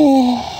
Eh.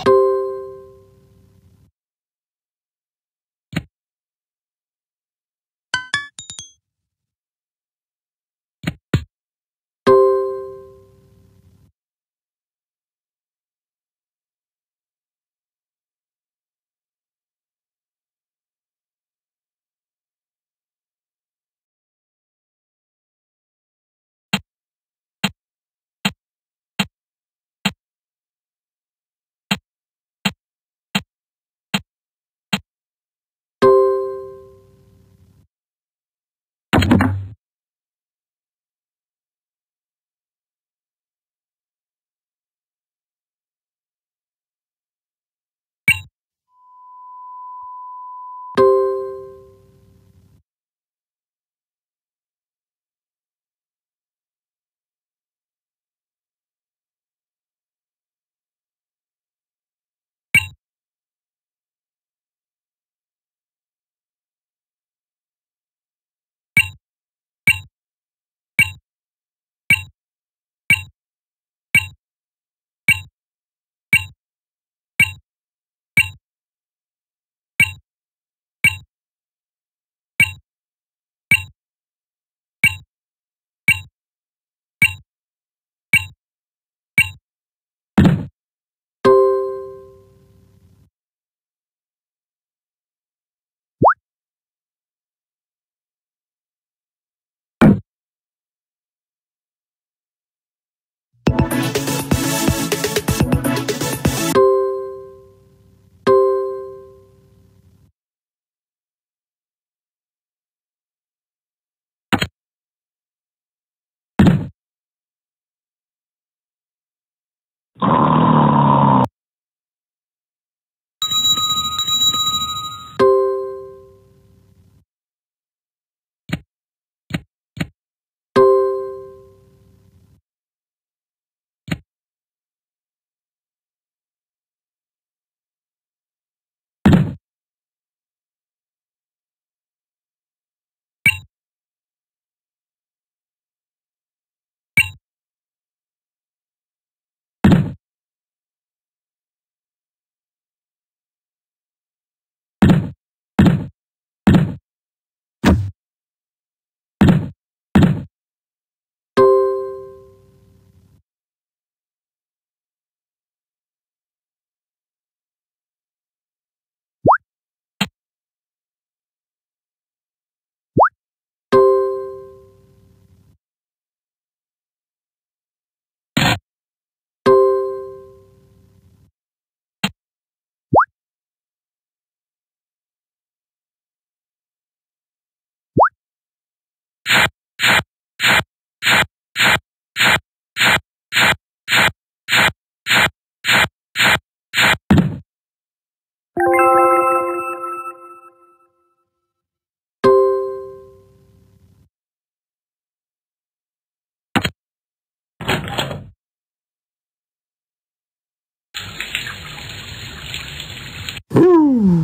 Woo!